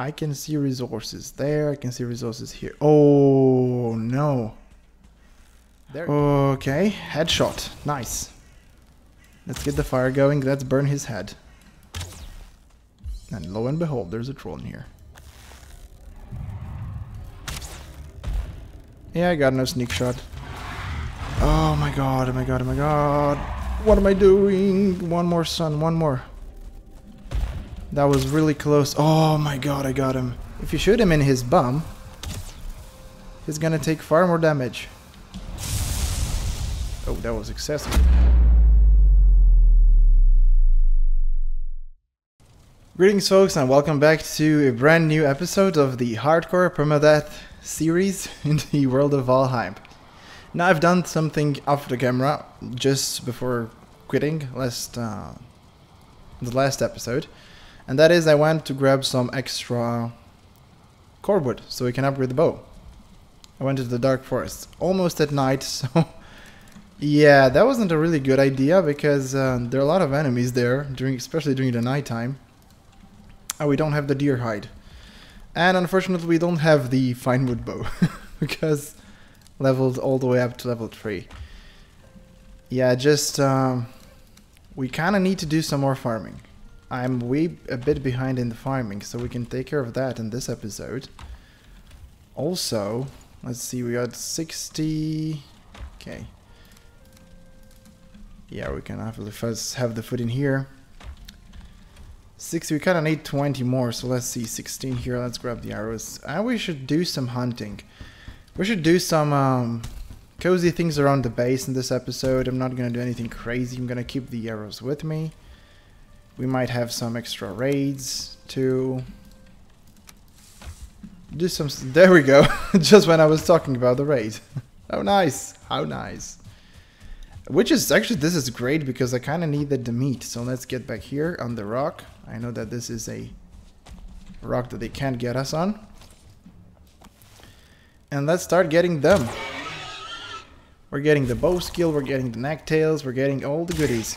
I can see resources there. I can see resources here. Oh, no. There. Okay, headshot. Nice. Let's get the fire going. Let's burn his head. And lo and behold, there's a troll in here. Yeah, I got no sneak shot. Oh my god, oh my god, oh my god. What am I doing? One more sun, one more. That was really close. Oh my god, I got him. If you shoot him in his bum, he's gonna take far more damage. Oh, that was excessive. Greetings folks and welcome back to a brand new episode of the Hardcore Permadeath series in the world of Valheim. Now I've done something off the camera just before quitting last uh, the last episode and that is I went to grab some extra Corewood so we can upgrade the bow. I went to the dark forest almost at night so yeah, that wasn't a really good idea because uh, there are a lot of enemies there, during, especially during the nighttime. And we don't have the deer hide. And unfortunately we don't have the fine wood bow because leveled all the way up to level 3. Yeah, just um, we kind of need to do some more farming. I'm way a bit behind in the farming, so we can take care of that in this episode. Also, let's see, we got 60... Okay. Yeah, we can have the first have the foot in here. 60, we kind of need 20 more, so let's see, 16 here, let's grab the arrows. And we should do some hunting. We should do some um, cozy things around the base in this episode. I'm not going to do anything crazy, I'm going to keep the arrows with me. We might have some extra raids, to Do some... There we go, just when I was talking about the raid. How nice, how nice. Which is actually, this is great because I kind of needed the meat. So let's get back here on the rock. I know that this is a rock that they can't get us on. And let's start getting them. We're getting the bow skill, we're getting the necktails, we're getting all the goodies.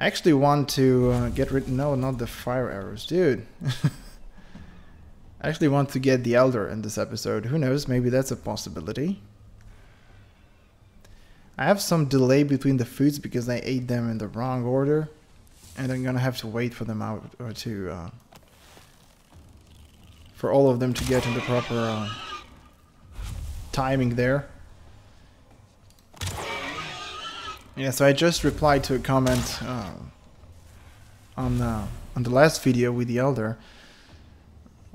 I actually want to uh, get rid... No, not the fire arrows. Dude. I actually want to get the Elder in this episode. Who knows, maybe that's a possibility. I have some delay between the foods because I ate them in the wrong order. And I'm gonna have to wait for them out or to uh, for all of them to get in the proper uh, timing there. Yeah, so I just replied to a comment uh, on uh, on the last video with the Elder.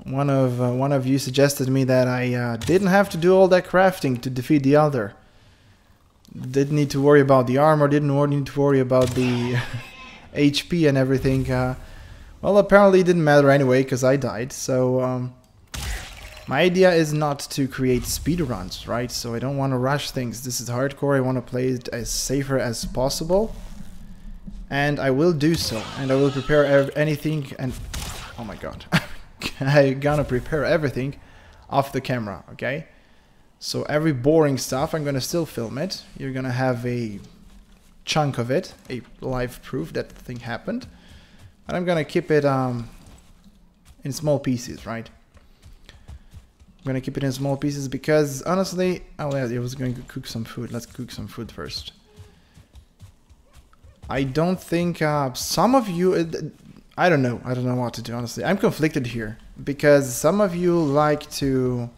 One of uh, one of you suggested me that I uh, didn't have to do all that crafting to defeat the Elder didn't need to worry about the armor, didn't need to worry about the HP and everything. Uh, well, apparently it didn't matter anyway, because I died, so... Um, my idea is not to create speedruns, right? So I don't want to rush things. This is hardcore, I want to play it as safer as possible. And I will do so. And I will prepare anything and... Oh my god. I'm gonna prepare everything off the camera, okay? So every boring stuff, I'm gonna still film it. You're gonna have a chunk of it, a live proof that the thing happened. But I'm gonna keep it um, in small pieces, right? I'm gonna keep it in small pieces because honestly, oh yeah, I was going to cook some food. Let's cook some food first. I don't think uh, some of you, uh, I don't know, I don't know what to do honestly. I'm conflicted here because some of you like to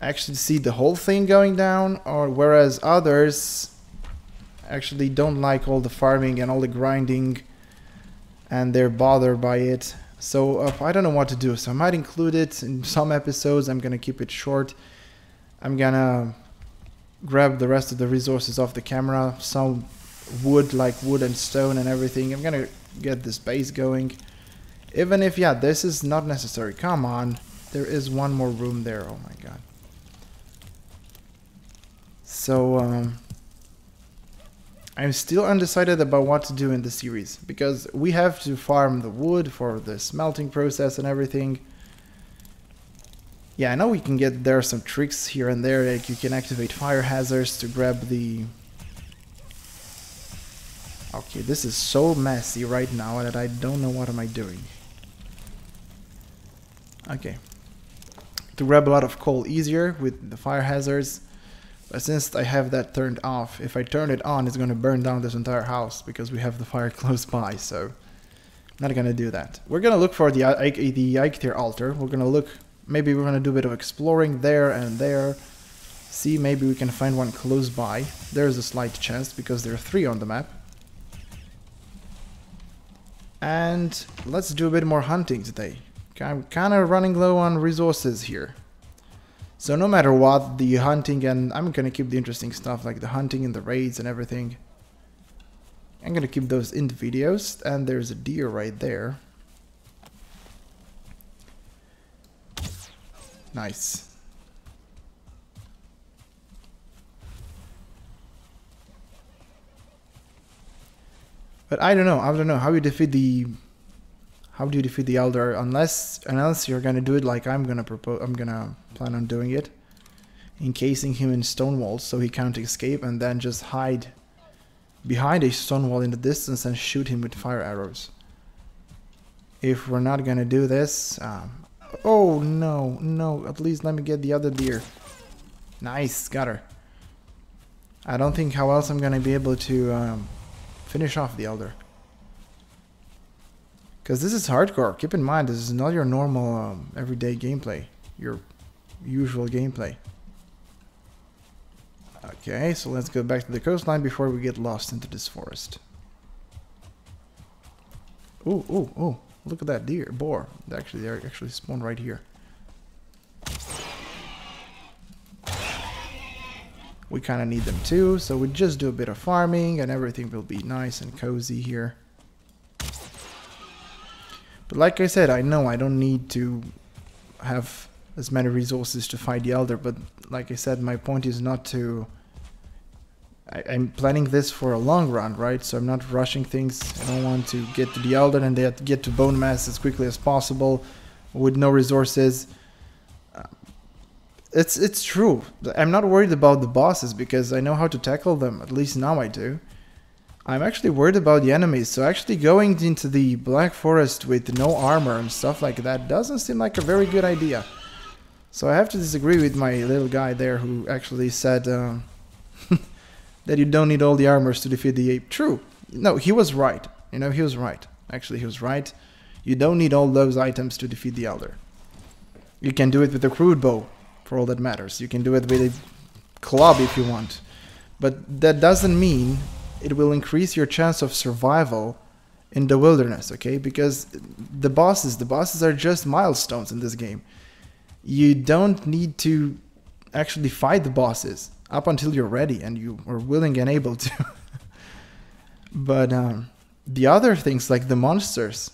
actually see the whole thing going down, or whereas others actually don't like all the farming and all the grinding and they're bothered by it. So I don't know what to do. So I might include it in some episodes. I'm gonna keep it short. I'm gonna grab the rest of the resources off the camera. Some wood, like wood and stone and everything. I'm gonna get this base going. Even if, yeah, this is not necessary. Come on. There is one more room there. Oh my god. So um, I'm still undecided about what to do in the series because we have to farm the wood for the smelting process and everything. Yeah, I know we can get there some tricks here and there, like you can activate fire hazards to grab the... Okay, this is so messy right now that I don't know what am I doing. Okay. To grab a lot of coal easier with the fire hazards. But since I have that turned off, if I turn it on, it's going to burn down this entire house because we have the fire close by, so... Not going to do that. We're going to look for the, uh, the Eikthyr altar. We're going to look... Maybe we're going to do a bit of exploring there and there. See, maybe we can find one close by. There's a slight chance because there are three on the map. And let's do a bit more hunting today. I'm kind of running low on resources here. So no matter what, the hunting and I'm gonna keep the interesting stuff like the hunting and the raids and everything. I'm gonna keep those in the videos. And there's a deer right there. Nice. But I don't know. I don't know how you defeat the how do you defeat the elder? Unless unless you're gonna do it like I'm gonna propose I'm gonna plan on doing it. Encasing him in stone walls so he can't escape and then just hide behind a stone wall in the distance and shoot him with fire arrows. If we're not gonna do this um, oh no no at least let me get the other deer. Nice got her. I don't think how else I'm gonna be able to um, finish off the elder because this is hardcore. Keep in mind, this is not your normal um, everyday gameplay. Your usual gameplay. Okay, so let's go back to the coastline before we get lost into this forest. Ooh, ooh, ooh. Look at that deer, boar. Actually, they're actually spawned right here. We kind of need them too, so we just do a bit of farming and everything will be nice and cozy here. But like I said, I know I don't need to have as many resources to fight the Elder, but like I said, my point is not to... I, am planning this for a long run, right? So I'm not rushing things. I don't want to get to the Elder and then get to Bone Mass as quickly as possible with no resources. Uh, it's it's true. I'm not worried about the bosses because I know how to tackle them. At least now I do. I'm actually worried about the enemies, so actually going into the Black Forest with no armor and stuff like that doesn't seem like a very good idea. So I have to disagree with my little guy there who actually said uh, that you don't need all the armors to defeat the ape. True. No, he was right. You know, he was right. Actually, he was right. You don't need all those items to defeat the Elder. You can do it with a crude bow, for all that matters. You can do it with a club if you want. But that doesn't mean it will increase your chance of survival in the wilderness, okay? Because the bosses, the bosses are just milestones in this game. You don't need to actually fight the bosses up until you're ready and you are willing and able to. but um, the other things like the monsters,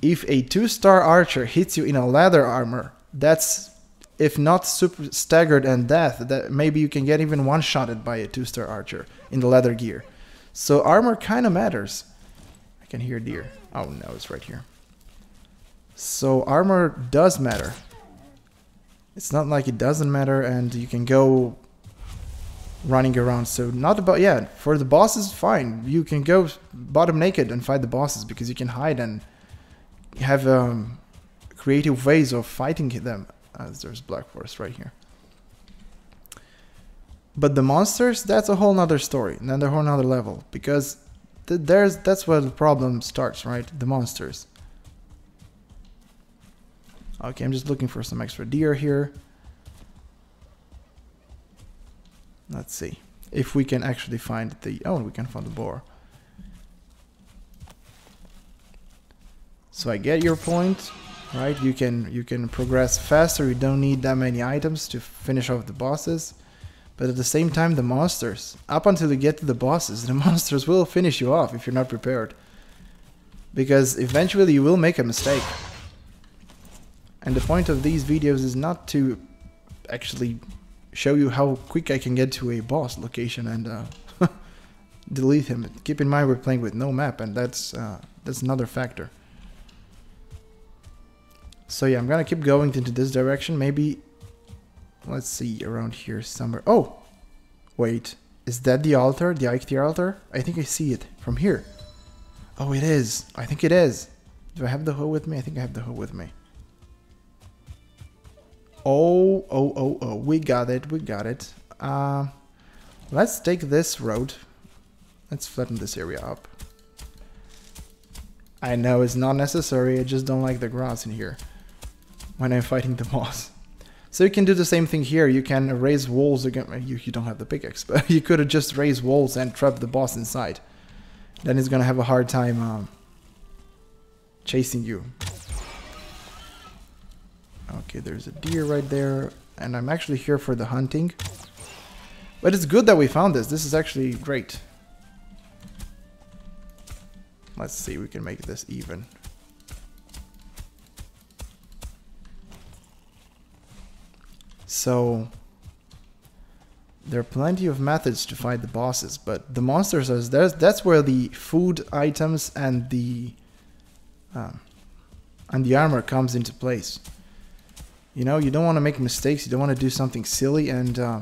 if a two-star archer hits you in a leather armor, that's if not super staggered and death, that maybe you can get even one-shotted by a two-star archer in the leather gear. So armor kind of matters. I can hear deer. Oh no, it's right here. So armor does matter. It's not like it doesn't matter and you can go running around. So not about, yeah, for the bosses, fine. You can go bottom naked and fight the bosses because you can hide and have um, creative ways of fighting them as there's Black Forest right here. But the monsters, that's a whole nother story, another whole nother level, because th there's that's where the problem starts, right? The monsters. Okay, I'm just looking for some extra deer here. Let's see if we can actually find the oh we can find the boar. So I get your point right? You can you can progress faster. You don't need that many items to finish off the bosses. But at the same time, the monsters, up until you get to the bosses, the monsters will finish you off if you're not prepared. Because eventually you will make a mistake. And the point of these videos is not to actually show you how quick I can get to a boss location and uh, delete him. Keep in mind we're playing with no map and that's uh, that's another factor. So yeah, I'm gonna keep going into this direction. Maybe, let's see, around here somewhere. Oh, wait, is that the altar, the Eikthyr altar? I think I see it from here. Oh, it is. I think it is. Do I have the hoe with me? I think I have the hoe with me. Oh, oh, oh, oh. We got it. We got it. Uh, let's take this road. Let's flatten this area up. I know it's not necessary. I just don't like the grass in here when I'm fighting the boss. So you can do the same thing here. You can raise walls again. You, you don't have the pickaxe, but you could have just raised walls and trap the boss inside. Then he's gonna have a hard time um, chasing you. Okay, there's a deer right there. And I'm actually here for the hunting. But it's good that we found this. This is actually great. Let's see, we can make this even. So, there are plenty of methods to fight the bosses, but the monsters, are, that's, that's where the food items and the um, and the armor comes into place. You know, you don't want to make mistakes. You don't want to do something silly. And uh,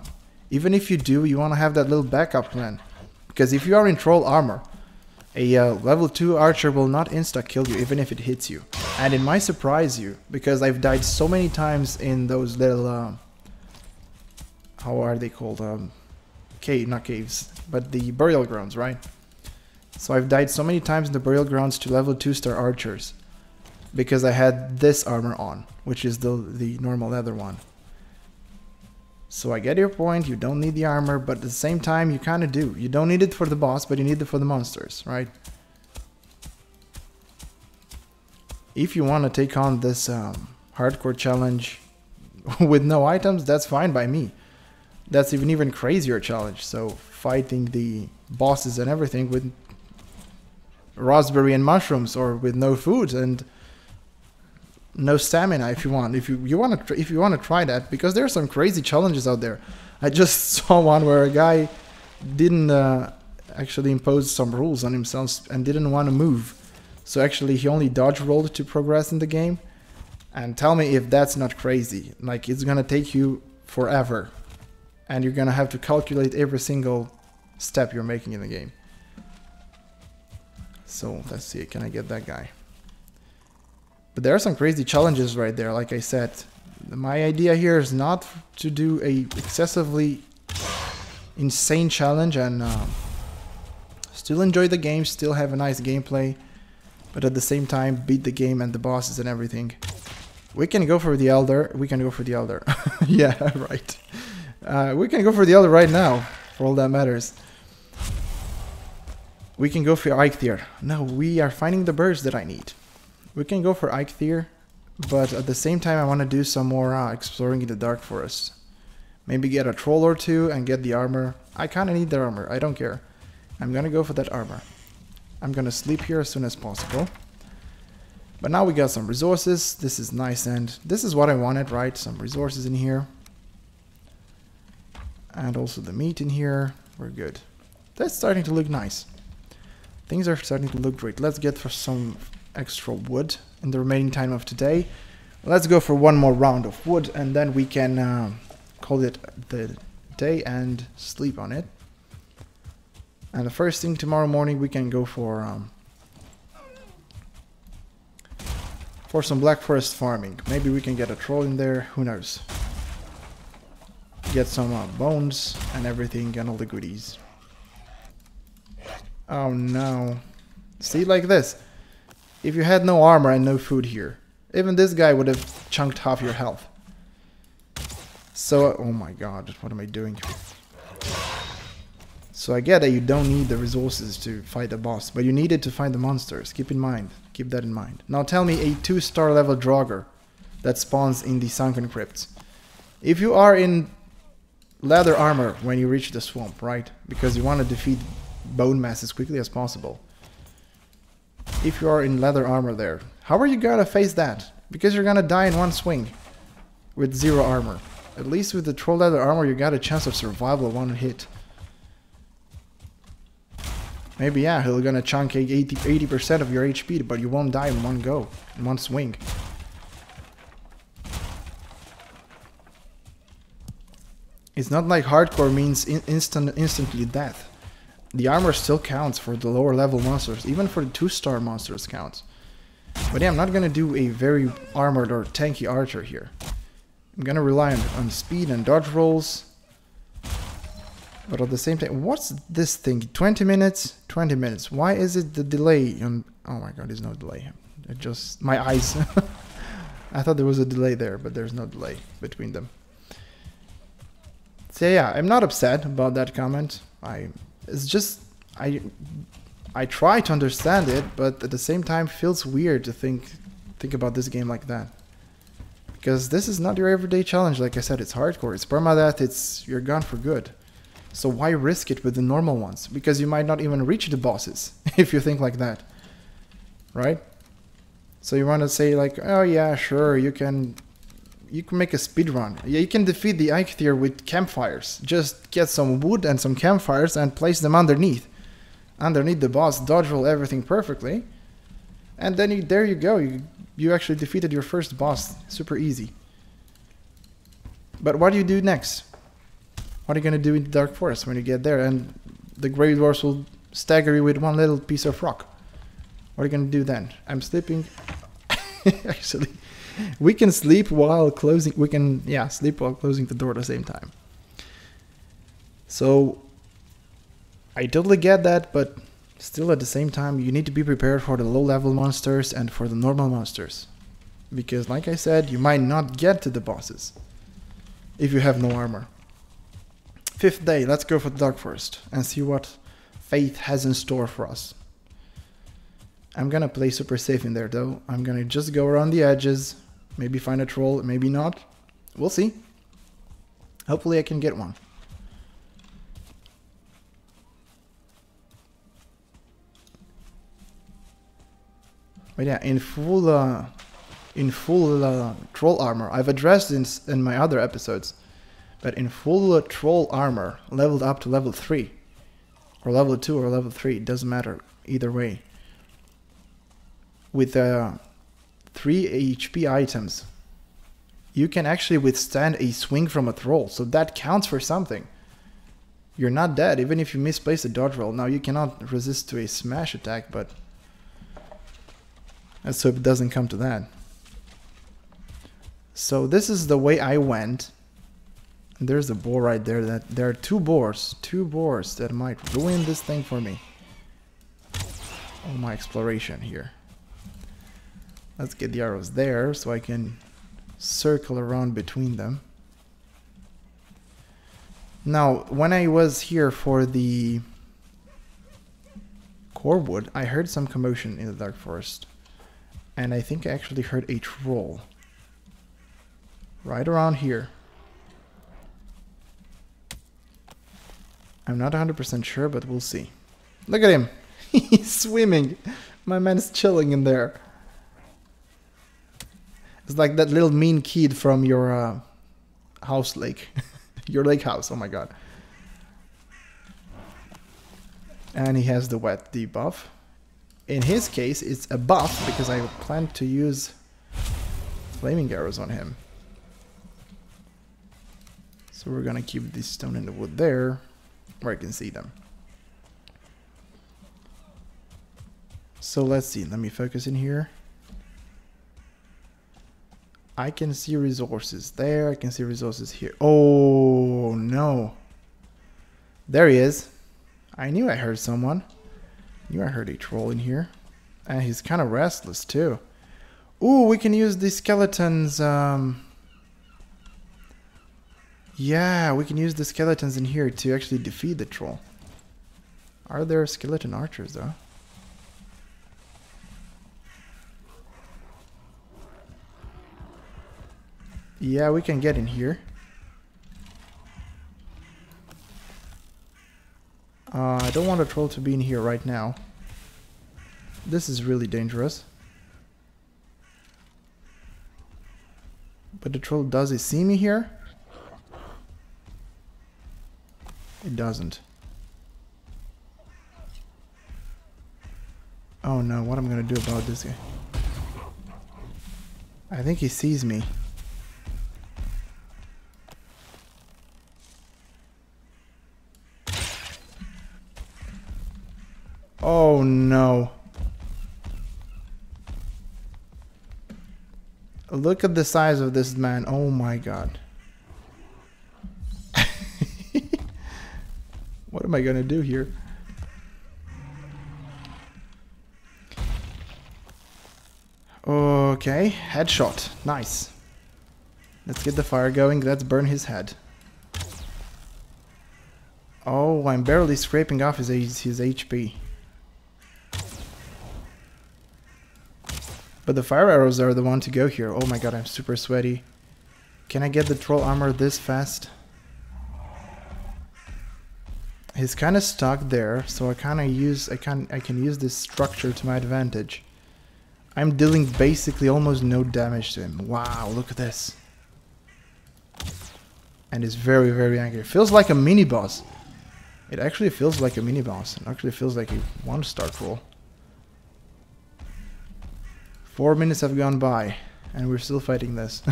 even if you do, you want to have that little backup plan. Because if you are in troll armor, a uh, level 2 archer will not insta-kill you even if it hits you. And it might surprise you. Because I've died so many times in those little... Uh, how are they called? Um, cave, not caves. But the burial grounds, right? So I've died so many times in the burial grounds to level 2 star archers because I had this armor on, which is the, the normal leather one. So I get your point, you don't need the armor, but at the same time you kind of do. You don't need it for the boss, but you need it for the monsters, right? If you want to take on this um, hardcore challenge with no items, that's fine by me. That's even even crazier challenge, so fighting the bosses and everything with raspberry and mushrooms or with no food and no stamina if you want. If you you want to if you want to try that because there are some crazy challenges out there. I just saw one where a guy didn't uh, actually impose some rules on himself and didn't want to move. So actually he only dodge rolled to progress in the game. And tell me if that's not crazy. Like it's gonna take you forever and you're gonna have to calculate every single step you're making in the game so let's see can i get that guy but there are some crazy challenges right there, like I said. My idea here is not to do a excessively insane challenge and uh, still enjoy the game, still have a nice gameplay, but at the same time beat the game and the bosses and everything. We can go for the Elder. We can go for the Elder. yeah, right. Uh, we can go for the Elder right now, for all that matters. We can go for Eikthyr. No, we are finding the birds that I need. We can go for Eikthyr, but at the same time I want to do some more uh, exploring in the Dark Forest. Maybe get a troll or two and get the armor. I kind of need the armor, I don't care. I'm gonna go for that armor. I'm gonna sleep here as soon as possible. But now we got some resources. This is nice and this is what I wanted, right? Some resources in here. And also the meat in here. We're good. That's starting to look nice. Things are starting to look great. Let's get for some extra wood in the remaining time of today. Let's go for one more round of wood and then we can uh, call it the day and sleep on it. And the first thing tomorrow morning we can go for um, for some Black Forest farming. Maybe we can get a troll in there, who knows. Get some uh, bones and everything and all the goodies. Oh no. See, like this. If you had no armor and no food here, even this guy would have chunked half your health. So, oh my god, what am I doing? So I get that you don't need the resources to fight the boss, but you need it to find the monsters. Keep in mind, keep that in mind. Now tell me a 2 star level Draugr that spawns in the Sunken Crypts. If you are in leather armor when you reach the swamp, right? Because you want to defeat bone mass as quickly as possible if you are in leather armor there. How are you gonna face that? Because you're gonna die in one swing with zero armor. At least with the troll leather armor you got a chance of survival one hit. Maybe yeah, he'll gonna chunk 80, percent of your HP, but you won't die in one go, in one swing. It's not like hardcore means in instant, instantly death the armor still counts for the lower level monsters, even for the 2 star monsters counts. But yeah, I'm not gonna do a very armored or tanky archer here. I'm gonna rely on, on speed and dodge rolls. But at the same time, what's this thing? 20 minutes? 20 minutes. Why is it the delay on... Oh my god, there's no delay. It just... My eyes. I thought there was a delay there, but there's no delay between them. So yeah, I'm not upset about that comment. I... It's just... I... I try to understand it, but at the same time feels weird to think think about this game like that. Because this is not your everyday challenge, like I said, it's hardcore, it's permadeath, it's you're gone for good. So why risk it with the normal ones? Because you might not even reach the bosses if you think like that. Right? So you want to say like, oh yeah, sure, you can you can make a speed run. Yeah, you can defeat the Eikthyr with campfires. Just get some wood and some campfires and place them underneath. Underneath the boss, dodge roll everything perfectly. And then you, there you go. You, you actually defeated your first boss. Super easy. But what do you do next? What are you going to do in the Dark Forest when you get there? And the Grey Dwarfs will stagger you with one little piece of rock. What are you going to do then? I'm sleeping. Actually, we can sleep while closing. We can, yeah, sleep while closing the door at the same time. So, I totally get that, but still at the same time, you need to be prepared for the low level monsters and for the normal monsters. Because, like I said, you might not get to the bosses if you have no armor. Fifth day, let's go for the Dark Forest and see what fate has in store for us. I'm gonna play super safe in there though. I'm gonna just go around the edges, maybe find a troll, maybe not. We'll see. Hopefully I can get one. But yeah, in full, uh, in full uh, troll armor, I've addressed this in my other episodes but in full troll armor, leveled up to level 3, or level 2 or level 3, it doesn't matter either way. With uh, 3 HP items, you can actually withstand a swing from a troll, so that counts for something. You're not dead, even if you misplace a dodge roll. Now, you cannot resist to a smash attack, but let's hope it doesn't come to that. So this is the way I went there's a boar right there. That There are two boars. Two boars that might ruin this thing for me. All my exploration here. Let's get the arrows there so I can circle around between them. Now, when I was here for the Corewood, I heard some commotion in the Dark Forest. And I think I actually heard a troll. Right around here. I'm not 100% sure, but we'll see. Look at him. He's swimming. My man's chilling in there. It's like that little mean kid from your uh, house lake. your lake house. Oh my god. And he has the wet debuff. In his case, it's a buff because I plan to use flaming arrows on him. So we're gonna keep this stone in the wood there where I can see them. So let's see, let me focus in here. I can see resources there, I can see resources here. Oh no. There he is. I knew I heard someone. I knew I heard a troll in here. And he's kind of restless too. Ooh, we can use the skeletons um, yeah, we can use the skeletons in here to actually defeat the troll. Are there skeleton archers though? Yeah, we can get in here. Uh, I don't want a troll to be in here right now. This is really dangerous. But the troll, does he see me here? It doesn't. Oh no, what am I gonna do about this guy? I think he sees me. Oh no. Look at the size of this man. Oh my god. what am I gonna do here? Okay, headshot. Nice. Let's get the fire going. Let's burn his head. Oh, I'm barely scraping off his, his HP. But the fire arrows are the one to go here. Oh my god, I'm super sweaty. Can I get the troll armor this fast? He's kind of stuck there, so I kind of use I can I can use this structure to my advantage. I'm dealing basically almost no damage to him. Wow, look at this. And he's very, very angry. Feels like a mini boss. It actually feels like a mini boss. It actually feels like a one star troll. Four minutes have gone by, and we're still fighting this.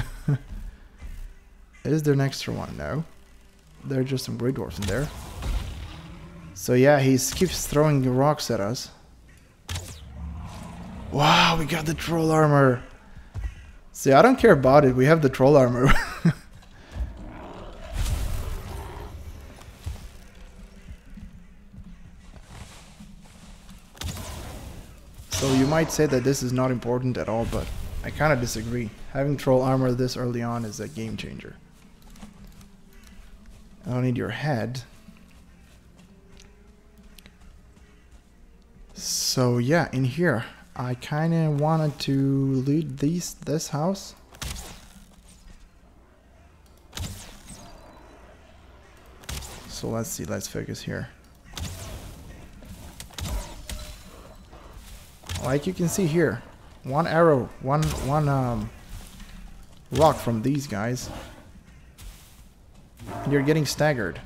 Is there an extra one? No. There are just some Grey Dwarfs in there. So yeah, he keeps throwing rocks at us. Wow, we got the troll armor. See, I don't care about it. We have the troll armor. so you might say that this is not important at all, but I kind of disagree. Having troll armor this early on is a game changer. I don't need your head. So yeah, in here, I kind of wanted to loot these this house. So let's see, let's focus here. Like you can see here, one arrow, one one um, rock from these guys. And you're getting staggered.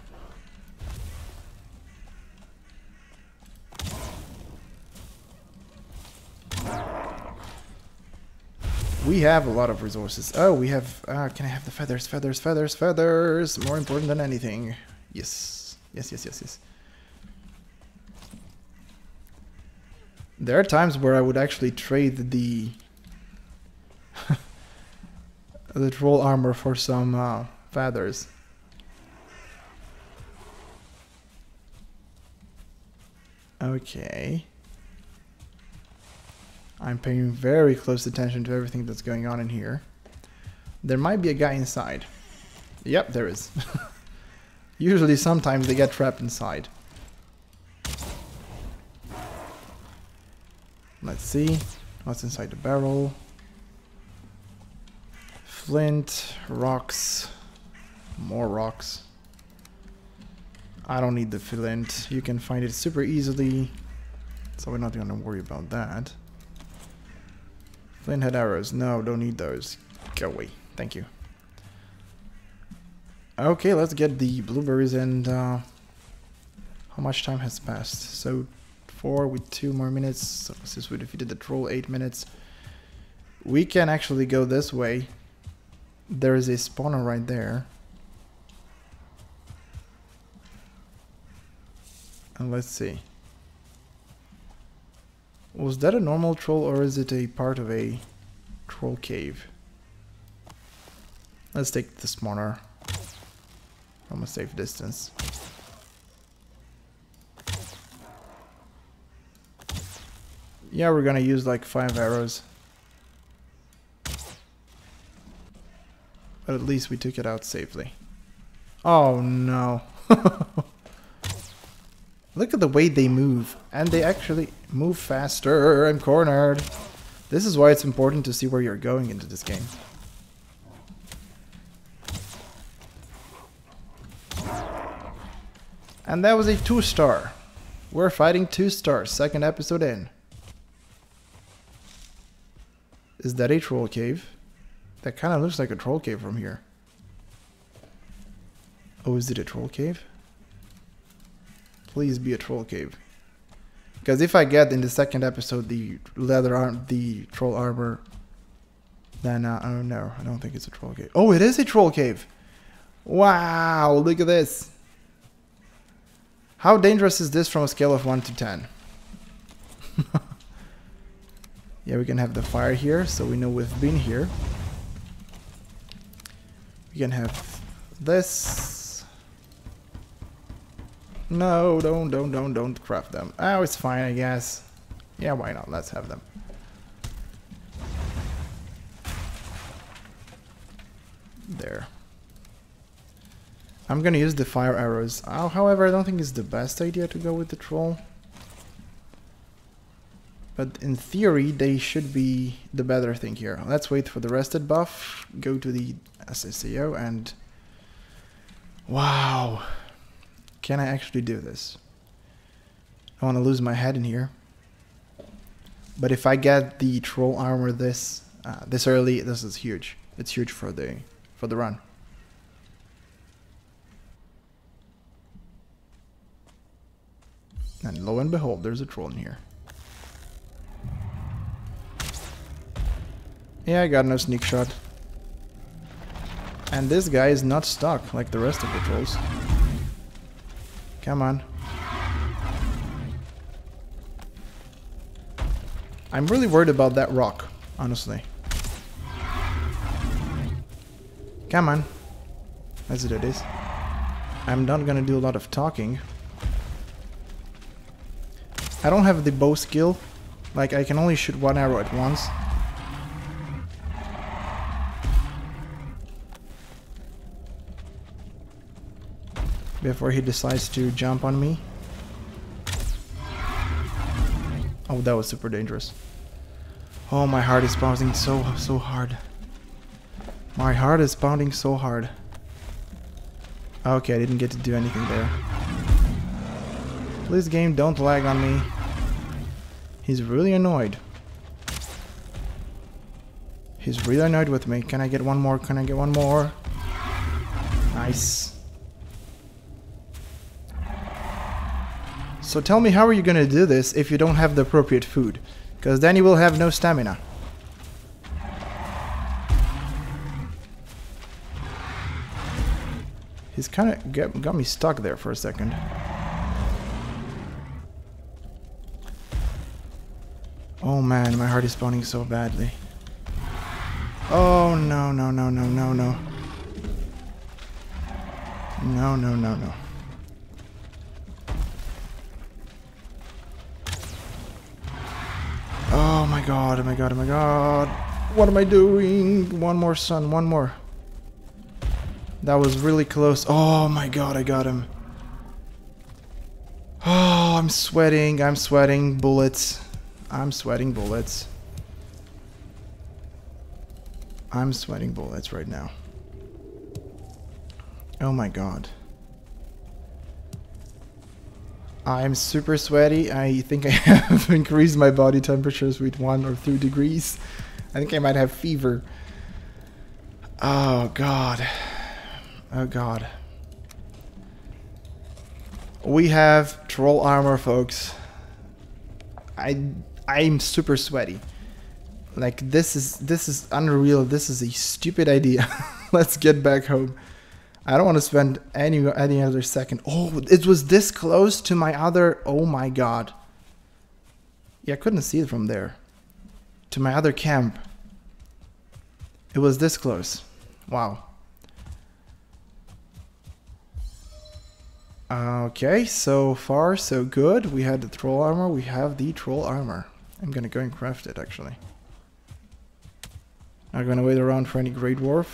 We have a lot of resources. Oh, we have... Uh, can I have the feathers, feathers, feathers, feathers? More important than anything. Yes. Yes, yes, yes, yes. There are times where I would actually trade the... the troll armor for some uh, feathers. Okay. I'm paying very close attention to everything that's going on in here. There might be a guy inside. Yep, there is. Usually sometimes they get trapped inside. Let's see what's inside the barrel. Flint, rocks, more rocks. I don't need the flint. You can find it super easily. So we're not to worry about that. Flint head arrows. No, don't need those. Go away. Thank you. Okay, let's get the blueberries and uh, how much time has passed? So four with two more minutes. So since we defeated the troll, eight minutes. We can actually go this way. There is a spawner right there. And let's see. Was that a normal troll or is it a part of a troll cave? Let's take the spawner from a safe distance. Yeah, we're gonna use like five arrows. But at least we took it out safely. Oh no. Look at the way they move. And they actually move faster. I'm cornered. This is why it's important to see where you're going into this game. And that was a two star. We're fighting two stars, second episode in. Is that a troll cave? That kind of looks like a troll cave from here. Oh, is it a troll cave? Please be a troll cave. Because if I get in the second episode the leather arm, the troll armor, then uh, don't know. I don't think it's a troll cave. Oh, it is a troll cave. Wow, look at this. How dangerous is this from a scale of 1 to 10? yeah, we can have the fire here, so we know we've been here. We can have this. No, don't, don't, don't, don't craft them. Oh, it's fine, I guess. Yeah, why not? Let's have them. There. I'm gonna use the fire arrows. Oh, however, I don't think it's the best idea to go with the troll. But in theory, they should be the better thing here. Let's wait for the rested buff, go to the SSAO, and... Wow! Can I actually do this? I want to lose my head in here. But if I get the troll armor this uh, this early, this is huge. It's huge for the for the run. And lo and behold, there's a troll in here. Yeah, I got no sneak shot. And this guy is not stuck like the rest of the trolls. Come on. I'm really worried about that rock, honestly. Come on. As it is. I'm not gonna do a lot of talking. I don't have the bow skill. Like, I can only shoot one arrow at once. Before he decides to jump on me. Oh, that was super dangerous. Oh, my heart is pounding so, so hard. My heart is pounding so hard. Okay, I didn't get to do anything there. Please game, don't lag on me. He's really annoyed. He's really annoyed with me. Can I get one more? Can I get one more? Nice. So tell me how are you gonna do this if you don't have the appropriate food? Because then you will have no stamina. He's kind of got me stuck there for a second. Oh man, my heart is pounding so badly. Oh no, no, no, no, no, no. No, no, no, no. My god, oh my god, oh my god. What am I doing? One more sun, one more. That was really close. Oh my god, I got him. Oh, I'm sweating, I'm sweating bullets. I'm sweating bullets. I'm sweating bullets right now. Oh my god. I'm super sweaty. I think I have increased my body temperatures with one or two degrees. I think I might have fever. Oh god. Oh god. We have troll armor, folks. I I'm super sweaty. Like this is this is unreal. This is a stupid idea. Let's get back home. I don't want to spend any any other second. Oh, it was this close to my other. Oh my god. Yeah, I couldn't see it from there. To my other camp. It was this close. Wow. Okay, so far so good. We had the troll armor. We have the troll armor. I'm gonna go and craft it actually. Not gonna wait around for any Grey Dwarf.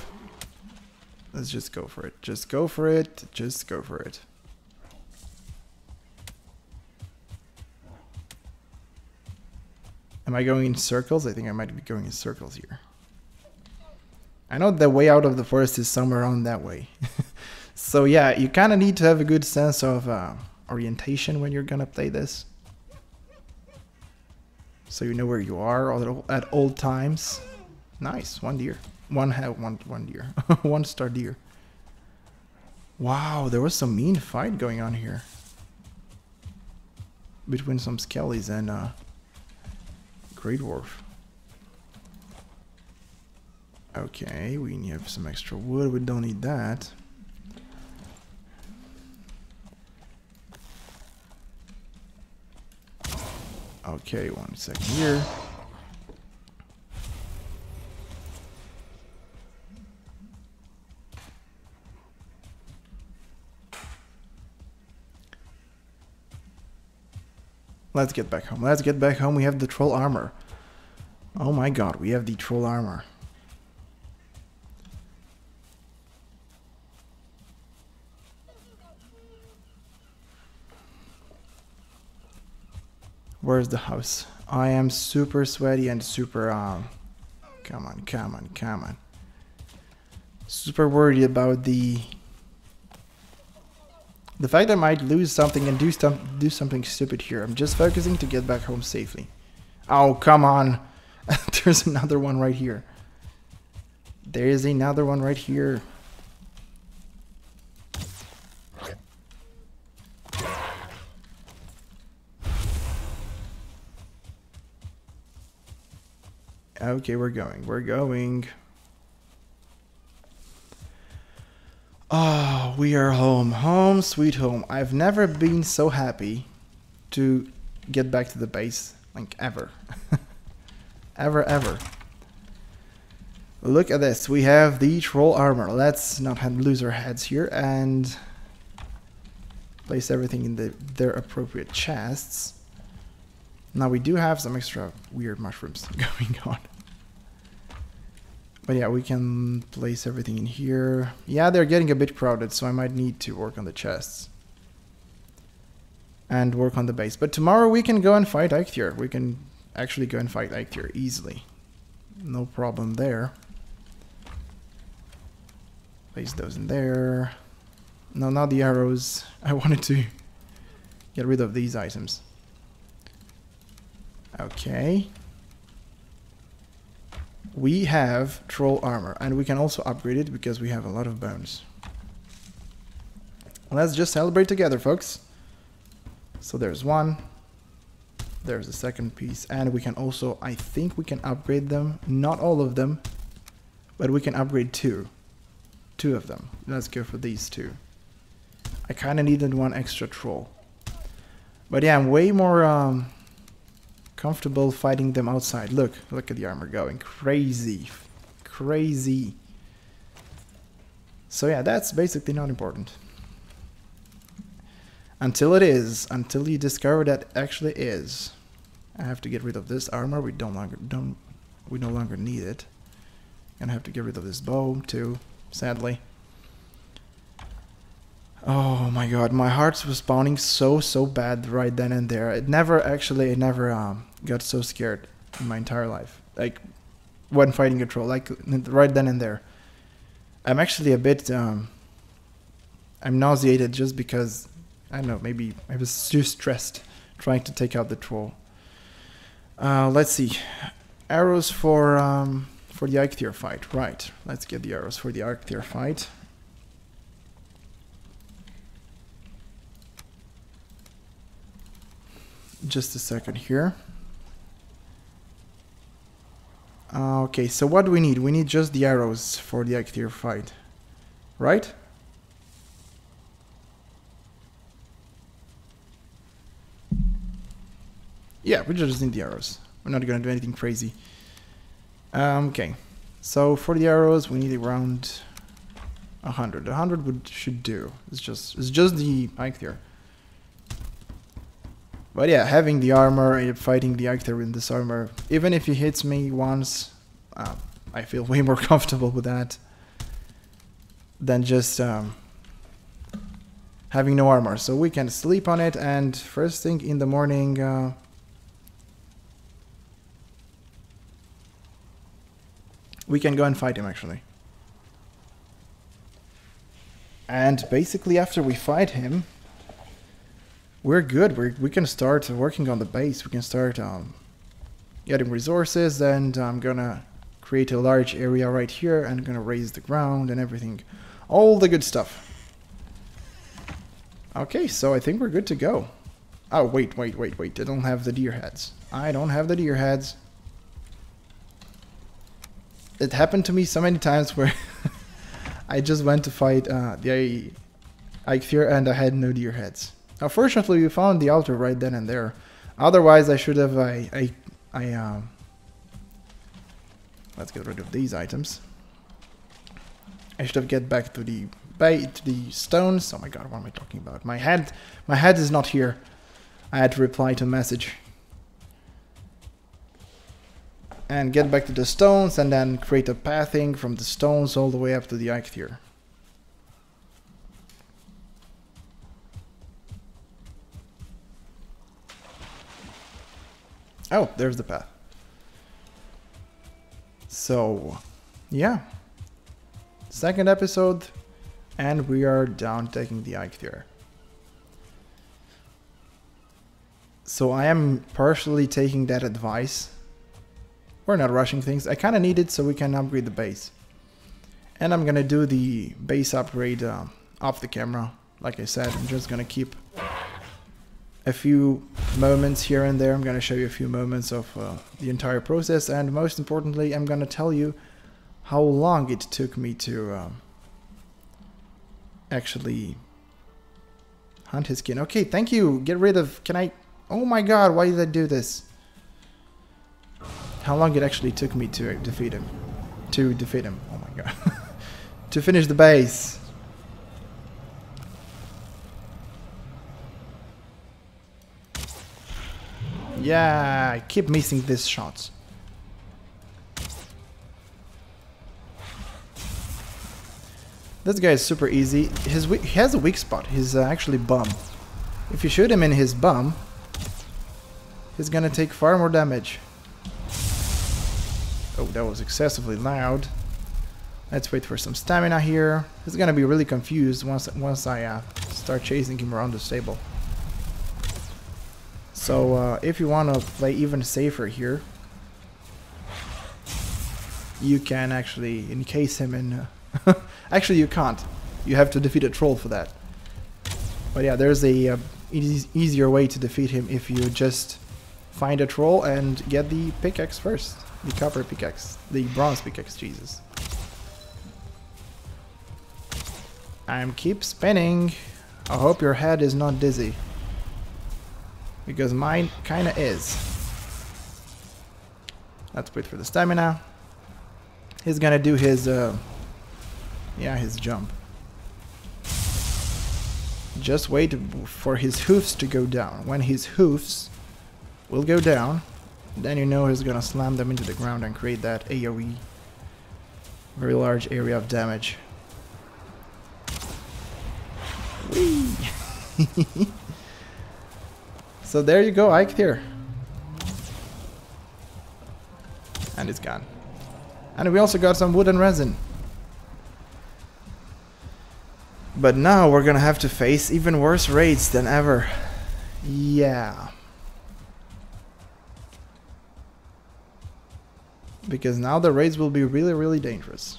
Let's just go for it. Just go for it. Just go for it. Am I going in circles? I think I might be going in circles here. I know the way out of the forest is somewhere around that way. so yeah, you kind of need to have a good sense of uh, orientation when you're gonna play this so you know where you are at all times. Nice, one deer. One have one one deer. one star deer. Wow, there was some mean fight going on here. Between some skellies and uh Grey Dwarf. Okay, we have some extra wood, we don't need that. Okay, one second here. Let's get back home. Let's get back home. We have the troll armor. Oh my god, we have the troll armor. Where's the house? I am super sweaty and super um come on, come on, come on. Super worried about the the fact I might lose something and do do something stupid here. I'm just focusing to get back home safely. Oh, come on. There's another one right here. There is another one right here. Okay, we're going. We're going. Oh, we are home. Home, sweet home. I've never been so happy to get back to the base. Like, ever. ever, ever. Look at this. We have the troll armor. Let's not lose our heads here and place everything in the, their appropriate chests. Now we do have some extra weird mushrooms going on. But yeah, we can place everything in here. Yeah, they're getting a bit crowded, so I might need to work on the chests. And work on the base. But tomorrow we can go and fight Eikthyr. We can actually go and fight Eikthyr easily. No problem there. Place those in there. No, not the arrows. I wanted to get rid of these items. Okay. We have troll armor and we can also upgrade it because we have a lot of bones. Let's just celebrate together, folks. So there's one. There's the second piece. And we can also, I think we can upgrade them. Not all of them, but we can upgrade two. Two of them. Let's go for these two. I kind of needed one extra troll. But yeah, I'm way more um, comfortable fighting them outside. Look, look at the armor going. Crazy. Crazy. So yeah, that's basically not important. Until it is. Until you discover that actually is. I have to get rid of this armor. We don't longer don't we no longer need it. And I have to get rid of this bow too, sadly. Oh my god, my heart was pounding so so bad right then and there. It never actually it never um got so scared in my entire life. Like when fighting a troll, like right then and there. I'm actually a bit um I'm nauseated just because I don't know, maybe I was too stressed trying to take out the troll. Uh, let's see. Arrows for um, for the Eikthyr fight. Right. Let's get the arrows for the Eikthyr fight. Just a second here. Uh, okay, so what do we need? We need just the arrows for the Eikthyr fight. Right? Yeah, we just need the arrows. We're not gonna do anything crazy. Um, okay, so for the arrows we need around a hundred. A hundred would should do. It's just it's just the Eikthyr. But yeah, having the armor and fighting the Eikthyr in this armor, even if he hits me once, uh, I feel way more comfortable with that than just um, having no armor. So we can sleep on it, and first thing in the morning. Uh, we can go and fight him actually. And basically after we fight him, we're good. We're, we can start working on the base. We can start um, getting resources and I'm gonna create a large area right here and gonna raise the ground and everything. All the good stuff. Okay, so I think we're good to go. Oh, wait, wait, wait, wait. I don't have the deer heads. I don't have the deer heads it happened to me so many times where I just went to fight uh, the Eikthyr and I had no deer heads. Now, fortunately, we found the altar right then and there. Otherwise, I should have I I I um. Let's get rid of these items. I should have get back to the bay to the stones. Oh my god, what am I talking about? My head, my head is not here. I had to reply to a message. And get back to the stones and then create a pathing from the stones all the way up to the Eikthyr. Oh, there's the path. So, yeah. Second episode, and we are down taking the Eikthyr. So I am partially taking that advice. We're not rushing things. I kind of need it so we can upgrade the base. And I'm gonna do the base upgrade uh, off the camera. Like I said, I'm just gonna keep a few moments here and there. I'm going to show you a few moments of uh, the entire process and most importantly I'm going to tell you how long it took me to um, actually hunt his skin. Okay, thank you. Get rid of... Can I... Oh my god, why did I do this? How long it actually took me to defeat him. To defeat him. Oh my god. to finish the base. Yeah, I keep missing these shots. This guy is super easy. His he has a weak spot. He's uh, actually bum. If you shoot him in his bum, he's gonna take far more damage. Oh, that was excessively loud. Let's wait for some stamina here. He's gonna be really confused once once I uh, start chasing him around the stable. So uh, if you want to play even safer here, you can actually encase him in... Uh, actually, you can't. You have to defeat a troll for that. But yeah, there's a uh, easier way to defeat him if you just find a troll and get the pickaxe first. The copper pickaxe. The bronze pickaxe, Jesus. I'm keep spinning. I hope your head is not dizzy. Because mine kinda is. Let's wait for the stamina. He's gonna do his, uh, yeah, his jump. Just wait for his hoofs to go down. When his hoofs will go down, then you know he's gonna slam them into the ground and create that AoE. Very large area of damage. Whee! So there you go, Eikthyr. And it's gone. And we also got some wood and resin. But now we're gonna have to face even worse raids than ever. Yeah. Because now the raids will be really, really dangerous.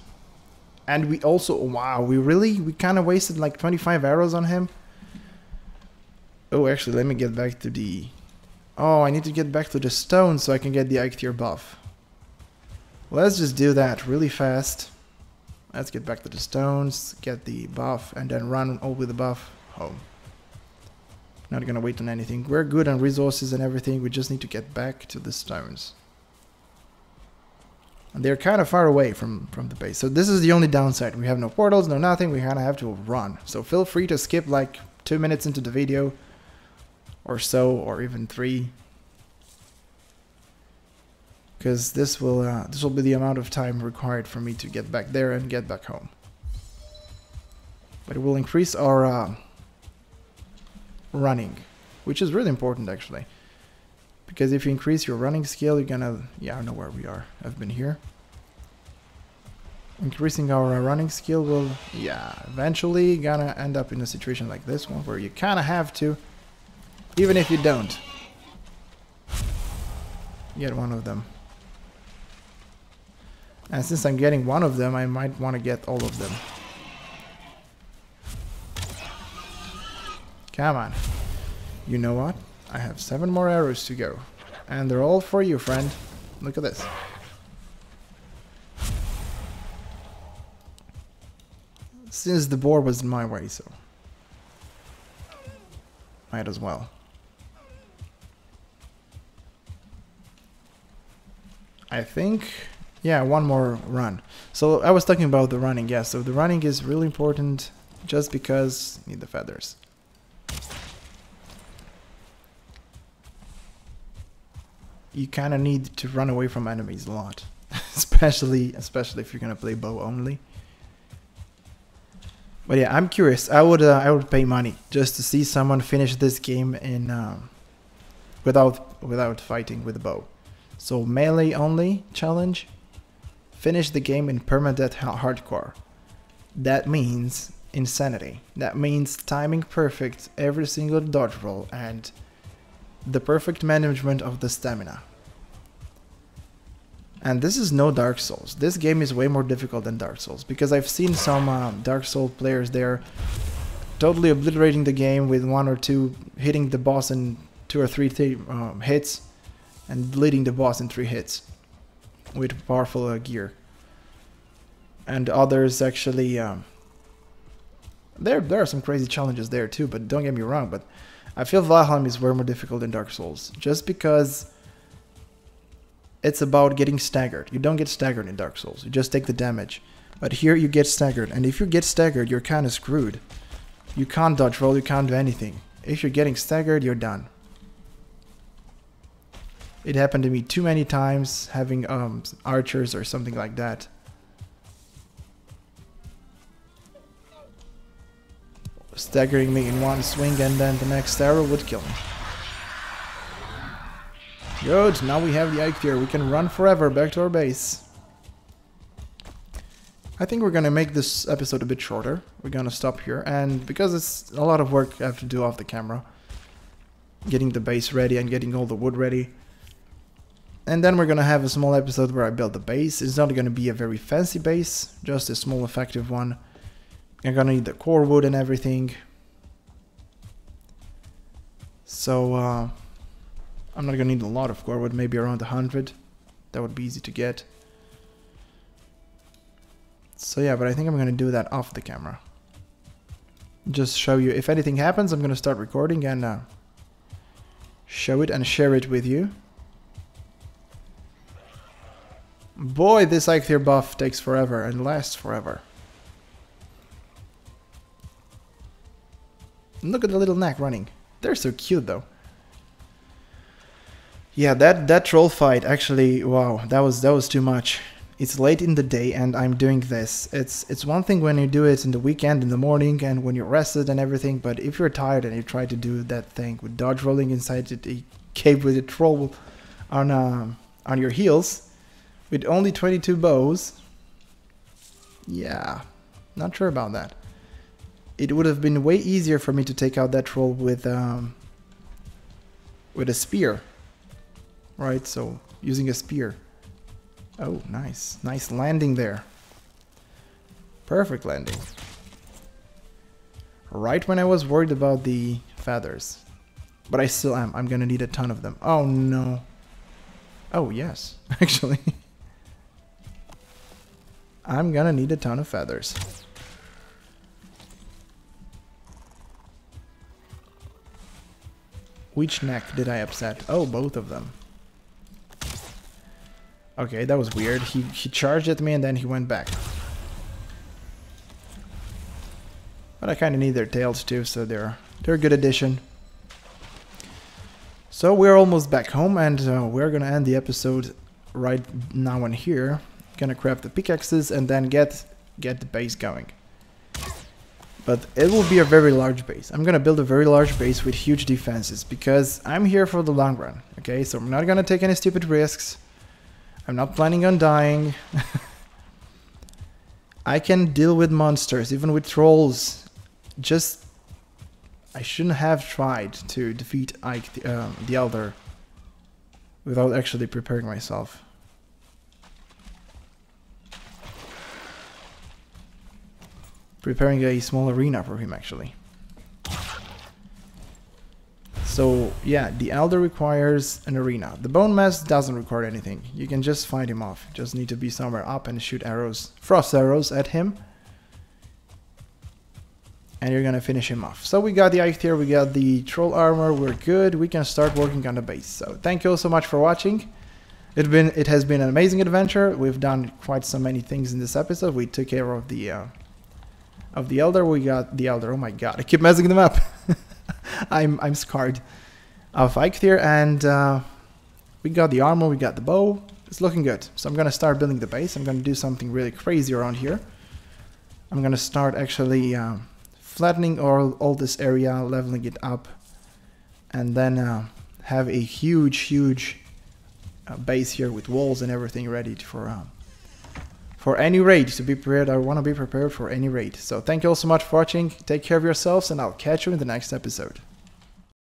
And we also, wow, we really, we kind of wasted like 25 arrows on him. Oh, actually, let me get back to the... Oh, I need to get back to the stone so I can get the Eikthyr buff. Let's just do that really fast. Let's get back to the stones, get the buff, and then run over the buff home. Not gonna wait on anything. We're good on resources and everything, we just need to get back to the stones. And they're kind of far away from, from the base. So this is the only downside. We have no portals, no nothing, we kind of have to run. So feel free to skip like two minutes into the video or so, or even three. Because this will uh, this will be the amount of time required for me to get back there and get back home. But it will increase our uh, running, which is really important actually. Because if you increase your running skill, you're gonna... Yeah, I know where we are. I've been here. Increasing our uh, running skill will, yeah, eventually gonna end up in a situation like this one, where you kinda have to even if you don't. Get one of them. And since I'm getting one of them, I might want to get all of them. Come on. You know what? I have seven more arrows to go. And they're all for you, friend. Look at this. Since the boar was in my way, so... Might as well. I think, yeah, one more run. So I was talking about the running, yeah, so the running is really important just because need the feathers. you kind of need to run away from enemies a lot, especially especially if you're gonna play bow only. But yeah, I'm curious. I would uh, I would pay money just to see someone finish this game in um, without without fighting with a bow. So melee only challenge. Finish the game in permadeath hardcore. That means insanity. That means timing perfect every single dodge roll and the perfect management of the stamina. And this is no Dark Souls. This game is way more difficult than Dark Souls because I've seen some um, Dark Souls players there totally obliterating the game with one or two hitting the boss in two or three th um, hits and leading the boss in three hits with powerful uh, gear. And others actually um, there there are some crazy challenges there too, but don't get me wrong, but I feel Valheim is way more difficult than Dark Souls just because it's about getting staggered. You don't get staggered in Dark Souls. You just take the damage. But here you get staggered, and if you get staggered, you're kind of screwed. You can't dodge roll, you can't do anything. If you're getting staggered, you're done. It happened to me too many times, having um, archers or something like that. Staggering me in one swing and then the next arrow would kill me. Good, now we have the Eikthyr. We can run forever back to our base. I think we're gonna make this episode a bit shorter. We're gonna stop here, and because it's a lot of work I have to do off the camera, getting the base ready and getting all the wood ready. And then we're gonna have a small episode where I build the base. It's not gonna be a very fancy base, just a small effective one. I'm gonna need the Corewood and everything. So, uh, I'm not gonna need a lot of Corewood, maybe around 100. That would be easy to get. So yeah, but I think I'm gonna do that off the camera. Just show you, if anything happens, I'm gonna start recording and uh, show it and share it with you. Boy, this Eikthyr buff takes forever and lasts forever. Look at the little neck running. They're so cute though. Yeah, that that troll fight actually, wow, that was that was too much. It's late in the day and I'm doing this. It's it's one thing when you do it in the weekend in the morning and when you're rested and everything, but if you're tired and you try to do that thing with dodge rolling inside a cave with a troll on um, on your heels with only 22 bows, yeah, not sure about that. It would have been way easier for me to take out that troll with um, with a spear Right, so using a spear. Oh, nice. Nice landing there. Perfect landing. Right when I was worried about the feathers. But I still am. I'm gonna need a ton of them. Oh no. Oh yes, actually. I'm gonna need a ton of feathers. Which neck did I upset? Oh, both of them. Okay, that was weird. He, he charged at me and then he went back. But I kind of need their tails too, so they're, they're a good addition. So we're almost back home and uh, we're gonna end the episode right now and here. Gonna craft the pickaxes and then get get the base going. But it will be a very large base. I'm gonna build a very large base with huge defenses because I'm here for the long run. Okay, so I'm not gonna take any stupid risks. I'm not planning on dying. I can deal with monsters, even with trolls. Just... I shouldn't have tried to defeat Ike the, um, the Elder without actually preparing myself. Preparing a small arena for him, actually. So yeah, the Elder requires an arena. The Bonemass doesn't require anything. You can just fight him off. Just need to be somewhere up and shoot arrows, frost arrows at him. And you're gonna finish him off. So we got the Eikthyr, we got the Troll Armor, we're good. We can start working on the base. So thank you all so much for watching. It been it has been an amazing adventure. We've done quite so many things in this episode. We took care of the uh, of the Elder. We got the Elder. Oh my god, I keep messing them up. I'm I'm scarred of Eikthyr, and uh, we got the armor, we got the bow. It's looking good. So I'm gonna start building the base. I'm gonna do something really crazy around here. I'm gonna start actually um, flattening all, all this area, leveling it up, and then uh, have a huge, huge uh, base here with walls and everything ready for um, for any raid to be prepared. I want to be prepared for any raid. So thank you all so much for watching. Take care of yourselves, and I'll catch you in the next episode.